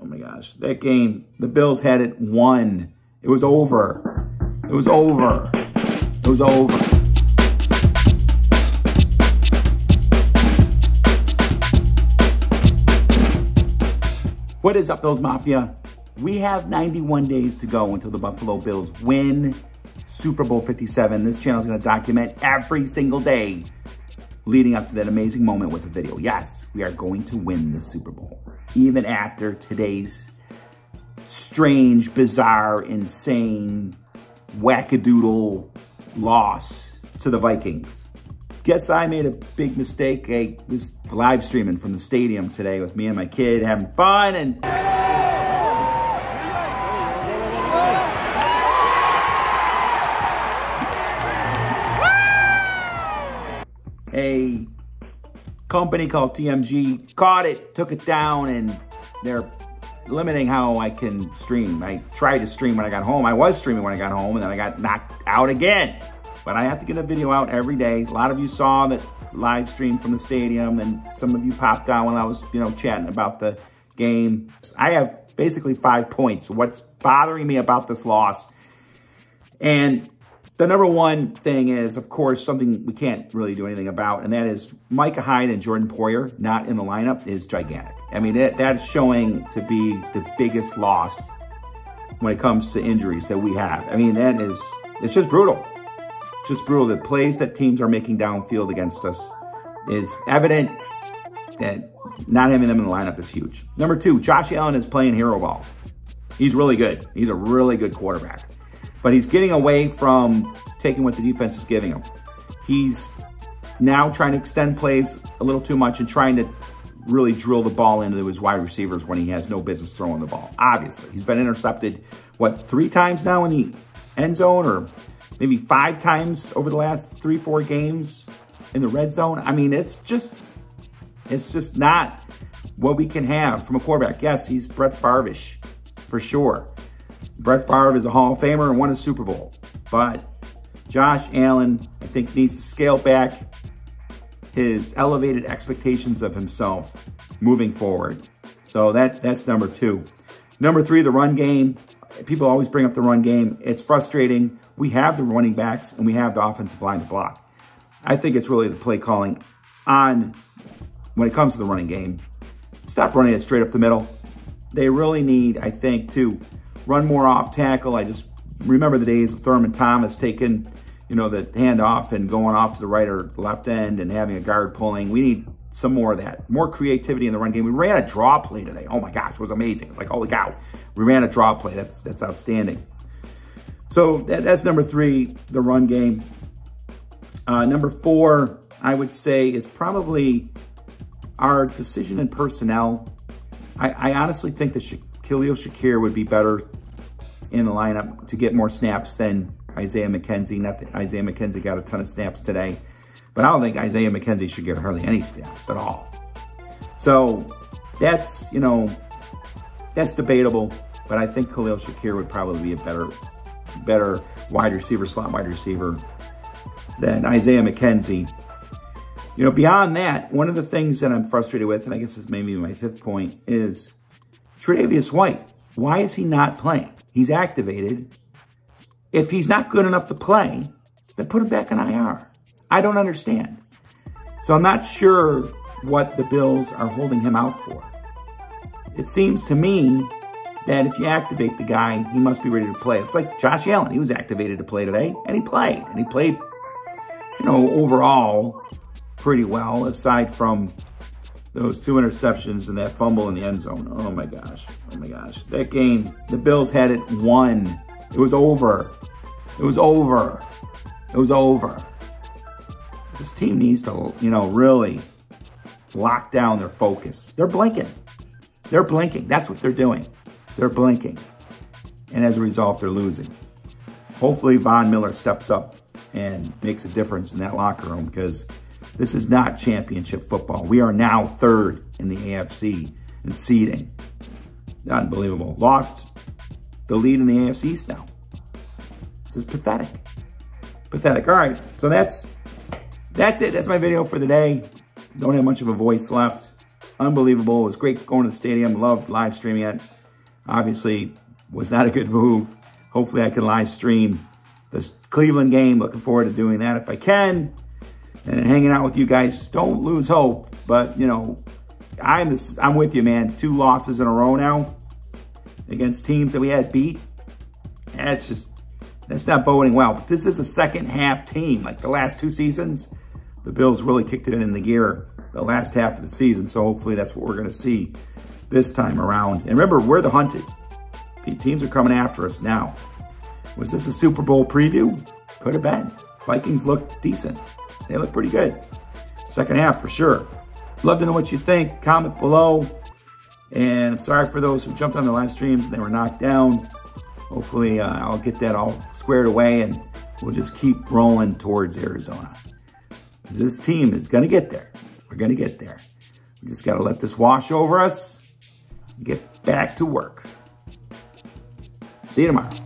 Oh my gosh. That game, the Bills had it won. It was over. It was over. It was over. What is up, Bills Mafia? We have 91 days to go until the Buffalo Bills win Super Bowl 57. This channel is going to document every single day leading up to that amazing moment with a video. Yes, we are going to win the Super Bowl. Even after today's strange, bizarre, insane, wackadoodle loss to the Vikings. Guess I made a big mistake. I was live streaming from the stadium today with me and my kid having fun and company called TMG caught it, took it down, and they're limiting how I can stream. I tried to stream when I got home. I was streaming when I got home, and then I got knocked out again. But I have to get a video out every day. A lot of you saw that live stream from the stadium, and some of you popped out when I was, you know, chatting about the game. I have basically five points. What's bothering me about this loss? And the number one thing is, of course, something we can't really do anything about, and that is Micah Hyde and Jordan Poyer not in the lineup is gigantic. I mean, that, that's showing to be the biggest loss when it comes to injuries that we have. I mean, that is, it's just brutal. It's just brutal. The plays that teams are making downfield against us is evident that not having them in the lineup is huge. Number two, Josh Allen is playing hero ball. He's really good. He's a really good quarterback but he's getting away from taking what the defense is giving him. He's now trying to extend plays a little too much and trying to really drill the ball into his wide receivers when he has no business throwing the ball. Obviously, he's been intercepted, what, three times now in the end zone or maybe five times over the last three, four games in the red zone. I mean, it's just, it's just not what we can have from a quarterback. Yes, he's Brett favre for sure. Brett Favre is a Hall of Famer and won a Super Bowl. But Josh Allen, I think, needs to scale back his elevated expectations of himself moving forward. So that that's number two. Number three, the run game. People always bring up the run game. It's frustrating. We have the running backs and we have the offensive line to block. I think it's really the play calling on when it comes to the running game. Stop running it straight up the middle. They really need, I think, to run more off tackle. I just remember the days of Thurman Thomas taking, you know, the handoff and going off to the right or left end and having a guard pulling. We need some more of that. More creativity in the run game. We ran a draw play today. Oh my gosh, it was amazing. It's like, holy cow. We ran a draw play. That's that's outstanding. So that, that's number three, the run game. Uh, number four, I would say, is probably our decision in personnel. I, I honestly think that Khalil Shakir would be better in the lineup to get more snaps than Isaiah McKenzie. Not that Isaiah McKenzie got a ton of snaps today, but I don't think Isaiah McKenzie should get hardly any snaps at all. So that's, you know, that's debatable, but I think Khalil Shakir would probably be a better, better wide receiver, slot wide receiver than Isaiah McKenzie. You know, beyond that, one of the things that I'm frustrated with, and I guess this may be my fifth point, is Tre'Davious White. Why is he not playing? He's activated. If he's not good enough to play, then put him back in IR. I don't understand. So I'm not sure what the Bills are holding him out for. It seems to me that if you activate the guy, he must be ready to play. It's like Josh Allen. He was activated to play today, and he played. And he played, you know, overall pretty well, aside from those two interceptions and that fumble in the end zone. Oh my gosh. Oh my gosh. That game, the Bills had it won. It was over. It was over. It was over. This team needs to, you know, really lock down their focus. They're blinking. They're blinking. That's what they're doing. They're blinking. And as a result, they're losing. Hopefully, Von Miller steps up and makes a difference in that locker room because this is not championship football. We are now third in the AFC in seeding. Unbelievable. Lost the lead in the AFC East now. Is pathetic. Pathetic. All right, so that's that's it. That's my video for the day. Don't have much of a voice left. unbelievable. It was great going to the stadium. Loved live streaming it. Obviously, was not a good move. Hopefully, I can live stream this Cleveland game. Looking forward to doing that if I can. And hanging out with you guys. Don't lose hope. But, you know, I'm, this, I'm with you, man. Two losses in a row now against teams that we had beat. That's just, that's not boding well. But this is a second half team. Like the last two seasons, the Bills really kicked it in the gear the last half of the season. So hopefully that's what we're going to see this time around. And remember, we're the hunted. Teams are coming after us now. Was this a Super Bowl preview? Could have been. Vikings look decent. They look pretty good. Second half for sure. Love to know what you think. Comment below. And sorry for those who jumped on the live streams and they were knocked down. Hopefully uh, I'll get that all squared away and we'll just keep rolling towards Arizona. This team is going to get there. We're going to get there. We just got to let this wash over us get back to work. See you tomorrow.